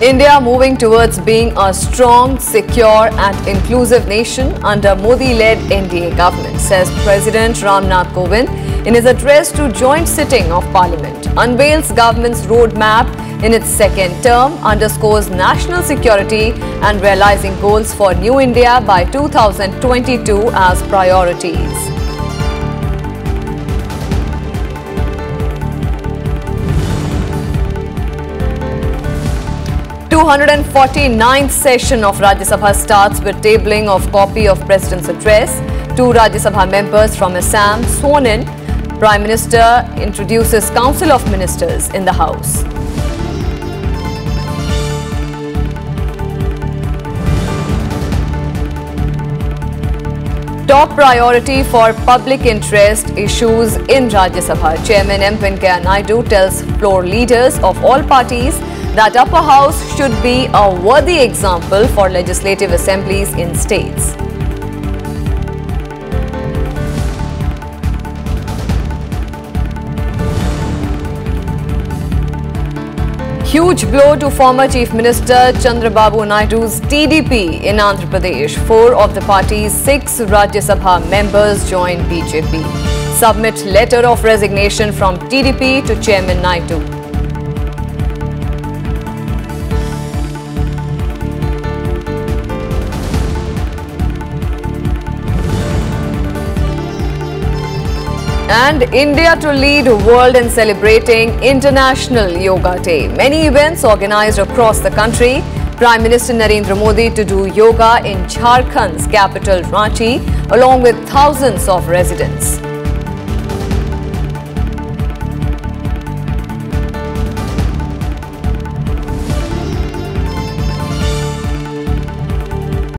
India moving towards being a strong, secure and inclusive nation under Modi-led NDA government, says President Ramnath Kovind in his address to joint sitting of Parliament. Unveils government's roadmap in its second term, underscores national security and realizing goals for New India by 2022 as priorities. 249th session of Rajya Sabha starts with tabling of copy of President's address. Two Rajya Sabha members from Assam sworn in. Prime Minister introduces Council of Ministers in the House. Top priority for public interest issues in Rajya Sabha. Chairman M. Venkaiah Naidu tells floor leaders of all parties that upper house should be a worthy example for legislative assemblies in states. Huge blow to former Chief Minister Chandrababu Naidu's TDP in Andhra Pradesh. Four of the party's six Rajya Sabha members join BJP. Submit letter of resignation from TDP to Chairman Naidu. And India to lead world in celebrating International Yoga Day. Many events organized across the country. Prime Minister Narendra Modi to do yoga in Jharkhand's capital Ranchi along with thousands of residents.